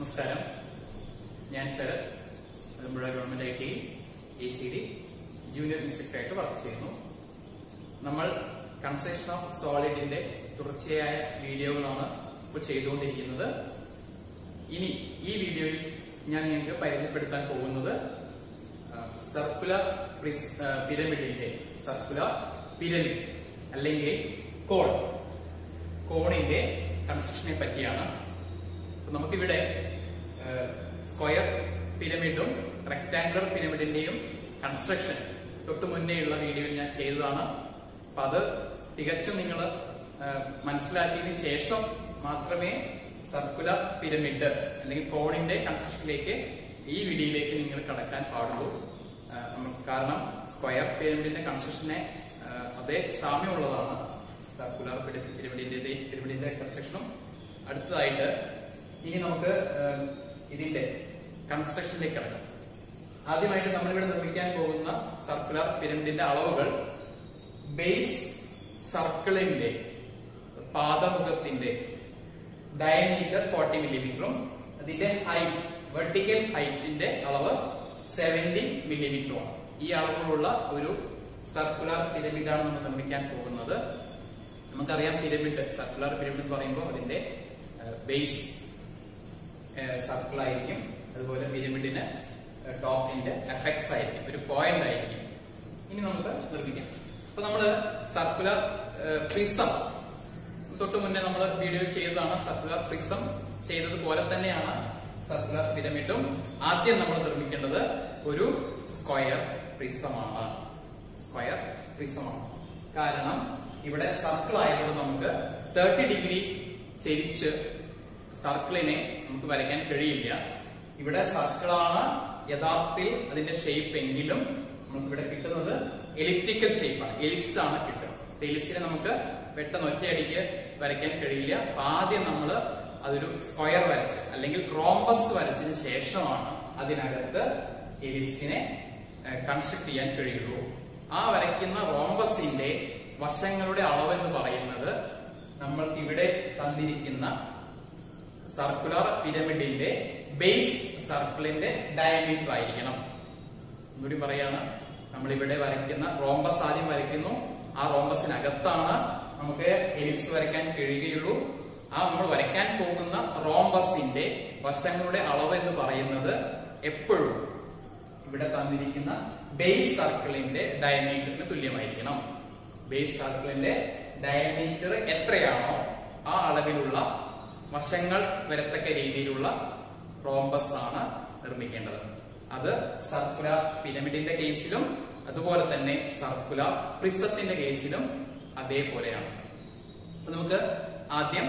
നമസ്കാരം. ഞാൻ Sarath Malampuzha government I T A C D junior ഇൻസ്ട്രക്ടറായിട്ട് work ചെയ്യുന്നു. നമ്മൾ കൺസ്ട്രക്ഷൻ ഓഫ് സോളിഡിന്റെ തുടർച്ചയായ വീഡിയോകളാണ് ഇപ്പോൾ ചെയ്തുകൊണ്ടിരിക്കുന്നത്. ഇനി ഈ വീഡിയോയിൽ ഞാൻ നിങ്ങൾക്ക് പരിചയപ്പെടുത്താൻ പോകുന്നത് സർക്കുലർ പിരമിഡിന്റെ സർക്കുലർ പിരമിഡ് അല്ലെങ്കിൽ കോൺ കോണിന്റെ കൺസ്ട്രക്ഷനെ പറ്റിയാണ്. നമുക്കിവിടെ സ്ക്വയർ പിരമിഡും റെക്ടാംഗുലർ പിരമിഡിന്റെയും കൺസ്ട്രക്ഷൻ തൊട്ട് മുന്നേയുള്ള വീഡിയോയിൽ ഞാൻ ചെയ്തതാണ്. അപ്പൊ അത് തികച്ചും നിങ്ങൾ മനസ്സിലാക്കിയതിന് ശേഷം മാത്രമേ സർക്കുലർ പിരമിഡ് അല്ലെങ്കിൽ കോണിന്റെ കൺസ്ട്രക്ഷനിലേക്ക് ഈ വീഡിയോയിലേക്ക് നിങ്ങൾ കടക്കാൻ പാടുള്ളൂ. കാരണം സ്ക്വയർ പിരമിഡിന്റെ കൺസ്ട്രക്ഷനെ അതേ സാമ്യമുള്ളതാണ് സർക്കുലർ പിരമിഡിന്റെ പിരമിഡിന്റെ കൺസ്ട്രക്ഷനും. അടുത്തതായിട്ട് ഇനി നമുക്ക് ഇതിന്റെ കൺസ്ട്രക്ഷനിലേക്ക് കിടക്കാം. ആദ്യമായിട്ട് നമ്മളിവിടെ നിർമ്മിക്കാൻ പോകുന്ന സർക്കുലർ പിരമിഡിന്റെ അളവുകൾ ബേസ് സർക്കിളിന്റെ പാദമുഖത്തിന്റെ ഡയമീറ്റർ ഫോർട്ടി മില്ലിമീറ്ററും അതിന്റെ ഹൈറ്റ് വെർട്ടിക്കൽ ഹൈറ്റിന്റെ അളവ് സെവന്റി മില്ലിമീറ്ററുമാണ് ഈ അളവുകളുള്ള ഒരു സർക്കുലർ പിരമിഡാണ് നമ്മൾ നിർമ്മിക്കാൻ പോകുന്നത്. നമുക്കറിയാം പിരമിഡ് സർക്കുലർ പിരമിഡ് എന്ന് പറയുമ്പോൾ അതിന്റെ ബേസ് സർക്കിൾ ആയിരിക്കും. അതുപോലെ പിരമിഡിന് ടോപ്പിന്റെ എഫക്ട്സ് ആയിരിക്കും. ഒരു പോയിന്റ് ആയിരിക്കും. ഇനി നമുക്ക് നിർമ്മിക്കാം. അപ്പൊ നമ്മൾ സർക്കുലർ പ്രിസം തൊട്ട് മുന്നേ നമ്മൾ വീഡിയോ ചെയ്തതാണ് സർക്കുലർ പ്രിസം ചെയ്തതുപോലെ തന്നെയാണ് സർക്കുലർ പിരമിഡും ആദ്യം നമ്മൾ നിർമ്മിക്കേണ്ടത് ഒരു സ്ക്വയർ പ്രിസമാണ് സ്ക്വയർ പ്രിസമാണ് കാരണം ഇവിടെ സർക്കിൾ ആയതുകൊണ്ട് നമുക്ക് തേർട്ടി ഡിഗ്രി ചെരിച്ച് സർക്കിളിനെ നമുക്ക് വരയ്ക്കാൻ കഴിയില്ല. ഇവിടെ സർക്കിളാണ് യഥാർത്ഥത്തിൽ അതിന്റെ ഷേപ്പ് എങ്കിലും നമുക്ക് ഇവിടെ കിട്ടുന്നത് എലിപ്റ്റിക്കൽ ഷേപ്പാണ് എലിപ്സ് ആണ് കിട്ടുക. എലിപ്സിനെ നമുക്ക് പെട്ടെന്ന് ഒറ്റയടിക്ക് വരയ്ക്കാൻ കഴിയില്ല. ആദ്യം നമ്മൾ അതൊരു സ്ക്വയർ വരച്ച് അല്ലെങ്കിൽ റോംബസ് വരച്ചതിന് ശേഷമാണ് അതിനകത്ത് എലിപ്സിനെ കൺസ്ട്രക്ട് ചെയ്യാൻ കഴിയുള്ളൂ. ആ വരയ്ക്കുന്ന റോംബസിന്റെ വശങ്ങളുടെ അളവെന്ന് പറയുന്നത് നമ്മൾ ഇവിടെ തന്നിരിക്കുന്ന സർക്കുലർ പിരമിഡിന്റെ ബേസ് സർക്കിളിന്റെ ഡയമീറ്റർ ആയിരിക്കണം. ഒന്നുകൂടി പറയാണ്. നമ്മൾ ഇവിടെ വരയ്ക്കുന്ന റോംബസ് ആദ്യം വരയ്ക്കുന്നു. ആ റോംബസിനകത്താണ് നമുക്ക് എലിപ്സ് വരയ്ക്കാൻ കഴിയുകയുള്ളൂ. ആ നമ്മൾ വരയ്ക്കാൻ പോകുന്ന റോംബസിന്റെ വശങ്ങളുടെ അളവ് എന്ന് പറയുന്നത് എപ്പോഴും ഇവിടെ തന്നിരിക്കുന്ന ബേസ് സർക്കിളിന്റെ ഡയമീറ്ററിന് തുല്യമായിരിക്കണം. ബേസ് സർക്കിളിന്റെ ഡയമീറ്റർ എത്രയാണോ ആ അളവിലുള്ള വശങ്ങൾ വരത്തക്ക രീതിയിലുള്ള റോംബസ് ആണ് നിർമ്മിക്കേണ്ടത്. അത് സർക്കുലർ പിരമിഡിന്റെ കേസിലും അതുപോലെ തന്നെ സർക്കുലർ പ്രിസത്തിന്റെ കേസിലും അതേപോലെയാണ്. നമുക്ക് ആദ്യം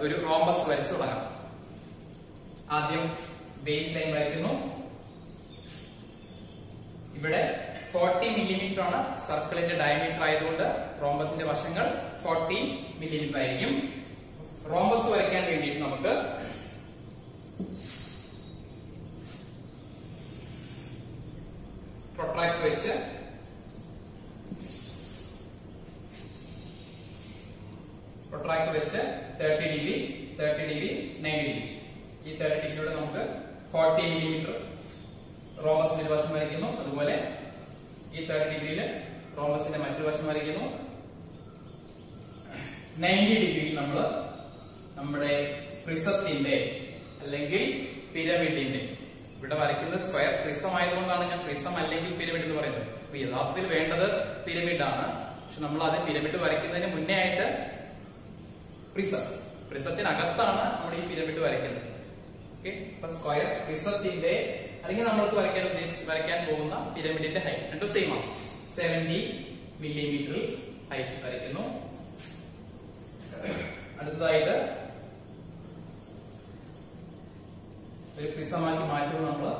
ഒരു റോംബസ് വരച്ചു തുടങ്ങാം. ആദ്യം ബേസ് ലൈൻ വരയ്ക്കുന്നു. ഇവിടെ ഫോർട്ടി മില്ലിമീറ്റർ ആണ് സർക്കിളിന്റെ ഡയമീറ്റർ ആയതുകൊണ്ട് റോംബസിന്റെ വശങ്ങൾ ഫോർട്ടി മില്ലിമീറ്റർ ആയിരിക്കും. റോംബസ് വരയ്ക്കാൻ വേണ്ടിയിട്ട് നമുക്ക് പ്രൊട്രാക്ട് വെച്ച് പ്രൊട്രാക്ട് വെച്ച് thirty degree thirty degree ninety degree. ഈ തേർട്ടി ഡിഗ്രിയുടെ നമുക്ക് ഫോർട്ടി മില്ലിമീറ്റർ റോമസിന്റെ വശം വരയ്ക്കുന്നു. അതുപോലെ ഈ തേർട്ടി ഡിഗ്രിയിൽ റോമസിന്റെ മറ്റൊരു വശം വരയ്ക്കുന്നു. നയന്റി ഡിഗ്രിയിൽ നമ്മൾ നമ്മുടെ പ്രിസത്തിന്റെ അല്ലെങ്കിൽ പിരമിഡിന്റെ. ഇവിടെ വരയ്ക്കുന്നത് സ്ക്വയർ പ്രിസം ആയതുകൊണ്ടാണ് ഞാൻ പ്രിസം അല്ലെങ്കിൽ പിരമിഡ് എന്ന് പറയുന്നത്. അപ്പൊ യഥാർത്ഥത്തിൽ വേണ്ടത് പിരമിഡാണ്. പക്ഷെ നമ്മൾ അത് പിരമിഡ് വരയ്ക്കുന്നതിന് മുന്നേ ആയിട്ട് പ്രിസം. പ്രിസത്തിനകത്താണ് നമ്മൾ ഈ പിരമിഡ് വരയ്ക്കുന്നത്. ഓക്കെ അപ്പൊ സ്ക്വയർ പ്രിസത്തിന്റെ അല്ലെങ്കിൽ നമ്മൾക്ക് വരയ്ക്കാൻ ഉദ്ദേശിച്ച് വരയ്ക്കാൻ പോകുന്ന പിരമിഡിന്റെ ഹൈറ്റ് രണ്ടും സെയിം ആണ്. സെവന്റി മില്ലിമീറ്ററിൽ ഹൈറ്റ് വരയ്ക്കുന്നു. അടുത്തതായിട്ട് ഒരു പ്രിസമാക്കി മാറ്റുന്നു നമ്മൾ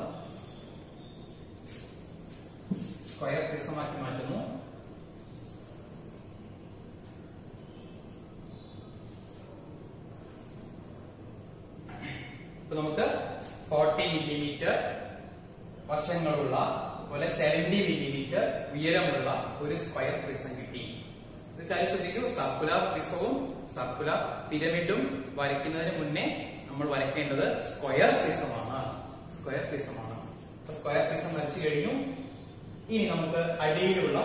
സ്ക്വയർ പ്രിസമാക്കി മാറ്റുന്നു. ഇപ്പൊ നമുക്ക് ഫോർട്ടി മില്ലിമീറ്റർ വശങ്ങളുള്ള അതുപോലെ സെവന്റി മില്ലിമീറ്റർ ഉയരമുള്ള ഒരു സ്ക്വയർ പ്രിസം കിട്ടി. ഇത് കാര്യം ശ്രദ്ധിക്കൂ. സർക്കുലർ പ്രിസവും സർക്കുലർ പിരമിഡും വരയ്ക്കുന്നതിന് മുന്നേ നമ്മൾ വരയ്ക്കേണ്ടത് സ്ക്വയർ പ്രിസമാണ് സ്ക്വയർ പ്രിസമാണ് അപ്പൊ സ്ക്വയർ പ്രിസം വരച്ചു കഴിഞ്ഞു. ഇനി നമുക്ക് അടിയിലുള്ള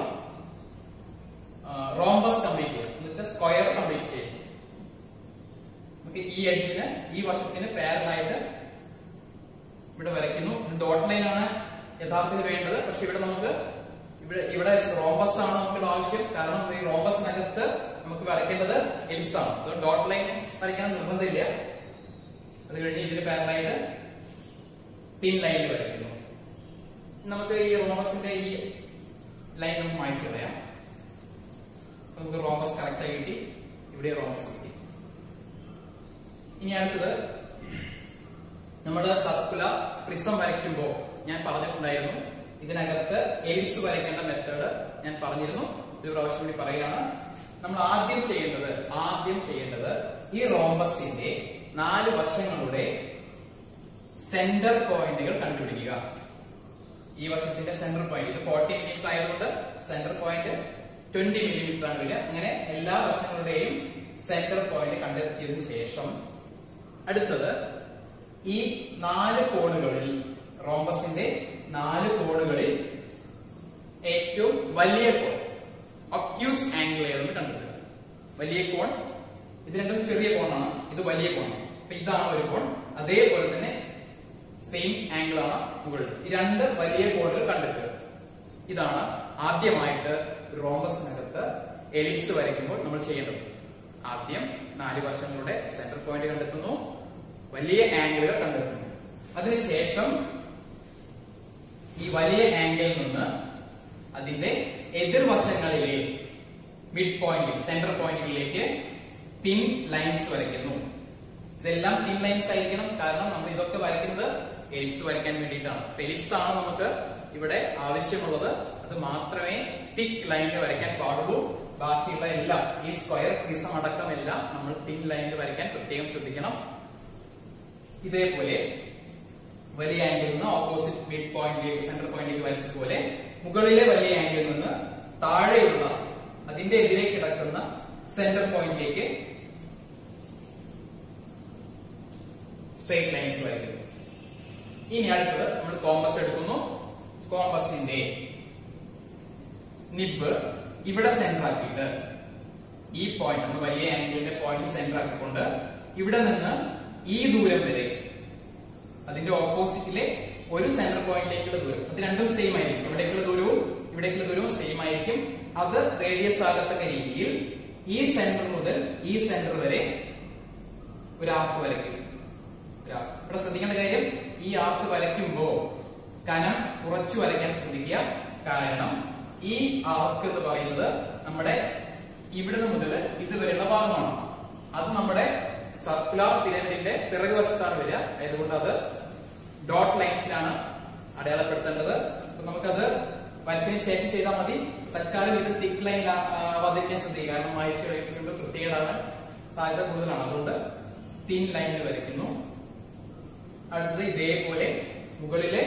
റോംബസ് കംപ്ലീറ്റ് ചെയ്യാം. എന്ന് വെച്ചാൽ സ്ക്വയർ കംപ്ലീറ്റ് ചെയ്യും. നമുക്ക് ഈ എഡ്ജിന് ഈ വശത്തിന് പാരലായിട്ട് ഇവിടെ വരയ്ക്കുന്നു. ഡോട്ട് ലൈൻ ആണ് യഥാർത്ഥത്തിൽ വേണ്ടത്. പക്ഷെ ഇവിടെ നമുക്ക് ഇവിടെ ഇവിടെ റോംബസ് ആണ് നമുക്ക് ആവശ്യം. കാരണം ഈ റോംബസിനകത്ത് നമുക്ക് വരയ്ക്കേണ്ടത് എലിപ്സ് ആണ്. ഡോട്ട് ലൈൻ വരയ്ക്കാൻ നിർബന്ധമില്ല. അത് കഴിഞ്ഞ് ഇതിന് പാരലായിട്ട് തിൻ ലൈനിൽ വരയ്ക്കുന്നു. നമുക്ക് ഈ റോമസിന്റെ ഈ ലൈൻ നമുക്ക് മായ്ച്ചു കളയാം. നമുക്ക് റോമസ് കറക്റ്റ് ആയി കിട്ടി. ഇവിടെ റോമസ് കിട്ടി. ഇനി അടുത്തത് നമ്മൾ സർക്കുലർ പ്രിസം വരയ്ക്കുമ്പോൾ ഞാൻ പറഞ്ഞിട്ടുണ്ടായിരുന്നു ഇതിനകത്ത് എയ്ഡ്സ് വരയ്ക്കേണ്ട മെത്തേഡ് ഞാൻ പറഞ്ഞിരുന്നു. ഒരു പ്രാവശ്യം കൂടി പറയുകയാണ്. നമ്മൾ ആദ്യം ചെയ്യേണ്ടത് ആദ്യം ചെയ്യേണ്ടത് ഈ റോംബസിന്റെ നാല് വശങ്ങളുടെ സെന്റർ പോയിന്റുകൾ കണ്ടുപിടിക്കുക. ഈ വശത്തിന്റെ സെന്റർ പോയിന്റ് ഇത് ഫോർട്ടി മില്ലിമീറ്റർ ആയതുകൊണ്ട് സെന്റർ പോയിന്റ് ട്വന്റി മില്ലിമീറ്റർ ആണ് വരിക. അങ്ങനെ എല്ലാ വശങ്ങളുടെയും സെന്റർ പോയിന്റ് കണ്ടെത്തിയതിനു ശേഷം അടുത്തത് ഈ നാല് കോണുകളിൽ റോംബസിന്റെ നാല് കോണുകളിൽ ഏറ്റവും വലിയ കോൺ ഒക്യൂസ് ആംഗിൾ ഏതെന്ന് കണ്ടെത്തുക. വലിയ കോൺ ഇത് രണ്ടും ചെറിയ കോണാണ്. ഇത് വലിയ കോണാണ്. ഇതാണ് ഒരു കോൺ. അതേപോലെ തന്നെ സെയിം ആംഗിൾ ആണ് മുകളിൽ. ഈ രണ്ട് വലിയ കോണുകൾ കണ്ടെത്തുക. ഇതാണ് ആദ്യമായിട്ട് റോമസിനകത്ത് എലിപ്സ് വരയ്ക്കുമ്പോൾ നമ്മൾ ചെയ്യേണ്ടത്. ആദ്യം നാല് വശങ്ങളുടെ സെന്റർ പോയിന്റ് കണ്ടെത്തുന്നു. വലിയ ആംഗിളുകൾ കണ്ടെത്തുന്നു. അതിനുശേഷം ഈ വലിയ ആംഗിളിൽ നിന്ന് അതിന്റെ എതിർവശങ്ങളിലെ മിഡ് പോയിന്റ് സെന്റർ പോയിന്റുകളിലേക്ക് തിൻ ലൈൻസ് വരയ്ക്കുന്നു. ഇതെല്ലാം തിൻ ലൈൻസ് ആയിരിക്കണം. കാരണം നമ്മൾ ഇതൊക്കെ വരയ്ക്കുന്നത് എലിപ്സ് വരയ്ക്കാൻ വേണ്ടിയിട്ടാണ്. എലിപ്സ് ആണ് നമുക്ക് ഇവിടെ ആവശ്യമുള്ളത്. അത് മാത്രമേ തിക് ലൈനിൽ വരയ്ക്കാൻ പാടുള്ളൂ. ബാക്കിയുള്ള എല്ലാം ഈ സ്ക്വയർ പ്രിസം അടക്കം എല്ലാം നമ്മൾ തിൻ ലൈനിൽ വരയ്ക്കാൻ പ്രത്യേകം ശ്രദ്ധിക്കണം. ഇതേപോലെ വലിയ ആംഗിളിൽ നിന്ന് ഓപ്പോസിറ്റ് മിഡ് പോയിന്റിലേക്ക് സെന്റർ പോയിന്റിലേക്ക് വരച്ചതുപോലെ മുകളിലെ വലിയ ആംഗിളിൽ നിന്ന് താഴെയുള്ള അതിന്റെ എതിരെ കിടക്കുന്ന സെന്റർ പോയിന്റിലേക്ക് സ്ട്രേറ്റ് ലൈൻസ് വരയ്ക്കുന്നു ഇനി അടുത്തത് നമ്മൾ കോമ്പസ് എടുക്കുന്നു. കോമ്പസിന്റെ നിപ്പ് ഇവിടെ സെന്റർ ആക്കിയിട്ട് ഈ പോയിന്റ് നമ്മൾ വലിയ ആംഗിളിന്റെ പോയിന്റ് സെന്റർ ആക്കിക്കൊണ്ട് ഇവിടെ നിന്ന് ഈ ദൂരം വരെ അതിന്റെ ഓപ്പോസിറ്റിലെ ഒരു സെന്റർ പോയിന്റിലേക്കുള്ള ദൂരം. അത് രണ്ടും സെയിം ആയിരിക്കും. ഇവിടേക്കുള്ള ദൂരവും ഇവിടേക്കുള്ള ദൂരവും സെയിം ആയിരിക്കും. അത് റേഡിയസ് ആകത്തക്ക രീതിയിൽ ഈ സെന്റർ മുതൽ ഈ സെന്റർ വരെ ഒരു വരയ്ക്കും. ഇവിടെ ശ്രദ്ധിക്കേണ്ട കാര്യം ഈ ആർക്ക് വരയ്ക്കുമ്പോ കനം കുറച്ചു വരയ്ക്കാൻ ശ്രദ്ധിക്കുക. കാരണം ഈ ആർക്ക് എന്ന് പറയുന്നത് നമ്മുടെ ഇവിടുന്ന് മുതൽ ഇതുവരെയുള്ള ഭാഗമാണ്. അത് നമ്മുടെ സർക്കുലർ പിരമിഡിന്റെ പിറകുവശത്താണ് വരിക. അതുകൊണ്ട് അത് ഡോട്ട് ലൈൻസിലാണ് അടയാളപ്പെടുത്തേണ്ടത്. നമുക്കത് വരച്ചതിന് ശേഷം ചെയ്താൽ മതി. തൽക്കാലം ഇത് തിക് ലൈൻ വധിക്കാൻ ശ്രദ്ധിക്കുക. കാരണം വായിച്ചു കഴിക്കുമ്പോൾ പ്രത്യേകത സാധ്യത കൂടുതലാണ്. അതുകൊണ്ട് തിൻ ലൈനിൽ വരയ്ക്കുന്നു. അടുത്തത് ഇതേപോലെ മുകളിലെ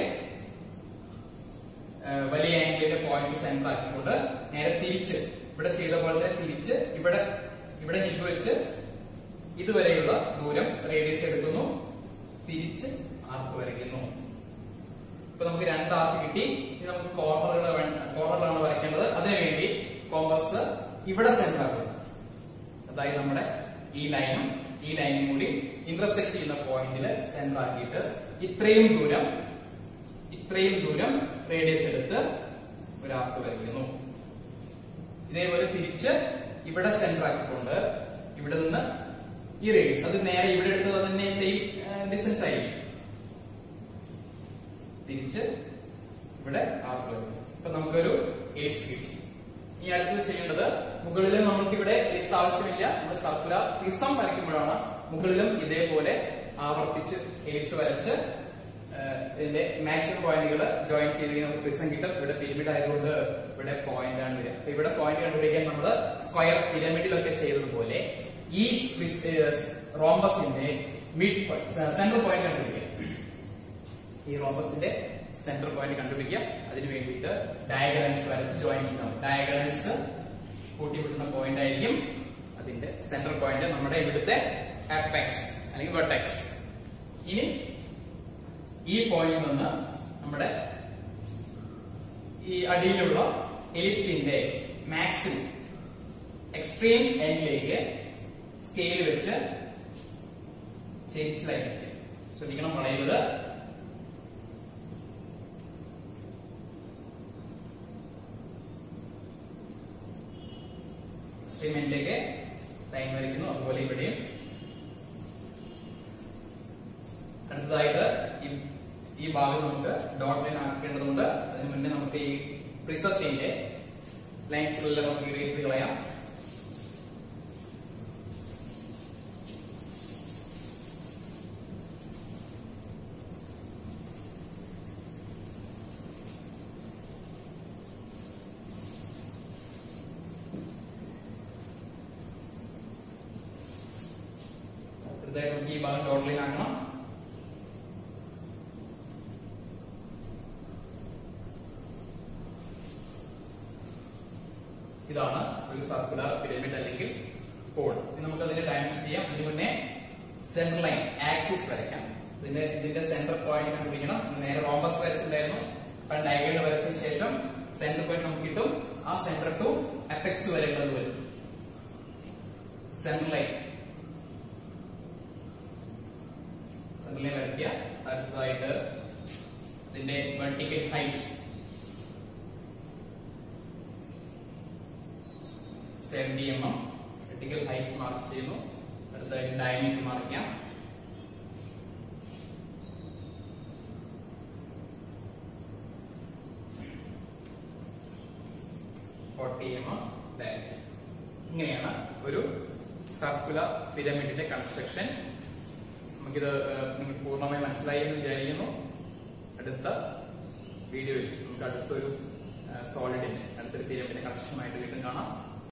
വലിയ ആംഗിളിന്റെ പോയിന്റ് സെന്റർ ആക്കിക്കൊണ്ട് നേരെ തിരിച്ച് ഇവിടെ ചെയ്ത പോലെ തന്നെ തിരിച്ച് ഇവിടെ ഇവിടെ നിപ്പ് വെച്ച് ഇതുവരെയുള്ള ദൂരം റേഡിയസ് എടുക്കുന്നു. തിരിച്ച് ആർക്ക് വരയ്ക്കുന്നു. ഇപ്പൊ നമുക്ക് രണ്ട് ആർക്ക് കിട്ടി. ഇനി നമുക്ക് കോർണറുകൾ കോർണറിലാണ് വരയ്ക്കേണ്ടത്. അതിനുവേണ്ടി കോമ്പസ് ഇവിടെ സെന്റർ ആക്കുന്നു. അതായത് നമ്മുടെ ഈ ലൈനും ഈ ലൈനും കൂടി ഇന്റർസെക്ട് ചെയ്യുന്ന പോയിന്റിൽ സെന്റർ ആക്കിയിട്ട് ഇത്രയും ദൂരം ഇത്രയും ദൂരം റേഡിയസ് എടുത്ത് ഒരു ആർക്ക് വരയ്ക്കുന്നു. ഇതേപോലെ തിരിച്ച് ഇവിടെ സെന്റർ ആക്കിക്കൊണ്ട് ഇവിടെ നിന്ന് ഈ റേഡിയസ് അത് നേരെ ഇവിടെ എടുത്തത് തന്നെ സെയിം ഡിസ്റ്റൻസ് ആയിരിക്കും. തിരിച്ച് ഇവിടെ ആർക്ക് വരുന്നു ഇപ്പൊ നമുക്കൊരു എയ്ഡ്സ് കിട്ടി. ഇനി അടുത്തത് ചെയ്യേണ്ടത് മുകളിലും നമുക്ക് ഇവിടെ എലിപ്സ് ആവശ്യമില്ല. നമ്മുടെ സർക്കുലർ പ്രിസം വരയ്ക്കുമ്പോഴാണ് മുകളിലും ഇതേപോലെ ആവർത്തിച്ച് എലിപ്സ് വരച്ച് ഇതിന്റെ മാക്സിമം പോയിന്റുകൾ ജോയിൻ ചെയ്ത് നമുക്ക് പ്രിസം കിട്ടും. ഇവിടെ പിരമിഡ് ആയതുകൊണ്ട് ഇവിടെ പോയിന്റ് ആണ് വരിക. അപ്പൊ ഇവിടെ പോയിന്റ് കണ്ടുപിടിക്കാൻ നമ്മൾ സ്ക്വയർ പിരമിഡിലൊക്കെ ചെയ്തതുപോലെ ഈ റോംബസിന്റെ മിഡ് സെന്റർ പോയിന്റ് കണ്ടുപിടിക്കുക. ഈ റോംബസിന്റെ സെന്റർ പോയിന്റ് കണ്ടുപിടിക്കുക. അതിന് വേണ്ടിയിട്ട് ഡയഗണൽസ് വരച്ച് ജോയിൻ ചെയ്യണം ഡയഗണൽസ് കൂട്ടിവിടുന്ന പോയിന്റ് ആയിരിക്കും അതിന്റെ സെന്റർ പോയിന്റ് നമ്മുടെ ഇവിടുത്തെ അപ്പെക്സ് അല്ലെങ്കിൽ വെർട്ടെക്സ് ഈ പോയിന്റിൽ നിന്ന് നമ്മുടെ ഈ അടിയിലുള്ള എലിപ്സിന്റെ മാക്സിമം എക്സ്ട്രീം എൻഡിലേക്ക് സ്കെയിൽ വെച്ച് ചേച്ചിലായിട്ട് ശ്രദ്ധിക്കണം വളയുന്നത് എക്സ്ട്രീം എൻഡിലേക്ക് ലൈൻ വരയ്ക്കുന്നു. അതുപോലെ ഇവിടെയും അടുത്തതായിട്ട് ഈ- ഈ ഭാഗം നമുക്ക് ഡോട്ട് ലൈൻ ആക്കേണ്ടതുണ്ട്. അതിന് മുന്നേ നമുക്ക് ഈ പ്രിസത്തിന്റെ ലൈൻസുകളിൽ നമുക്ക് ഇറേസ് കളയാം. ഈ ഭാഗം ഡോട്ട് ലൈൻ ആക്കണം. ഇതാണ് ഒരു സർക്കുലർ പിരമിഡ് അല്ലെങ്കിൽ കോൺ നമുക്ക് അതിന്റെ ഡയമെൻഷൻ ചെയ്യാം. ഇതിന് മുന്നേ സെന്റർ ലൈൻ ആക്സിസ് വരയ്ക്കാം. ഇതിന്റെ ഇതിന്റെ സെന്റർ പോയിന്റ് കണ്ടുപിടിക്കണം. നേരെ റോംബസ് വരച്ചിട്ടുണ്ടായിരുന്നു. അപ്പോൾ വരച്ചതിന് ശേഷം സെന്റർ പോയിന്റ് നമുക്ക് കിട്ടും. ആ സെന്റർ ടു അപെക്സ് വരെ വരും. സെന്റർ ലൈൻ സെന്റർ ലൈൻ വരയ്ക്കുക. അടുത്തതായിട്ട് ഇതിന്റെ vertical height seventy M M vertical height mark ചെയ്യുന്നു അടുത്തതായിട്ട് ഡയമീറ്റർ മാർക്ക് ചെയ്യാം ഫോർട്ടി എം എം ഇങ്ങനെയാണ് ഒരു സർക്കുലർ പിരമിഡിന്റെ കൺസ്ട്രക്ഷൻ നമുക്കിത് നിങ്ങൾക്ക് പൂർണമായി മനസ്സിലായി എന്ന് വിചാരിക്കുന്നു. അടുത്ത വീഡിയോയിൽ നമുക്ക് അടുത്തൊരു സോളിഡിന്റെ അടുത്തൊരു പിരമിഡിന്റെ കൺസ്ട്രക്ഷനുമായിട്ട് വീണ്ടും കാണാം.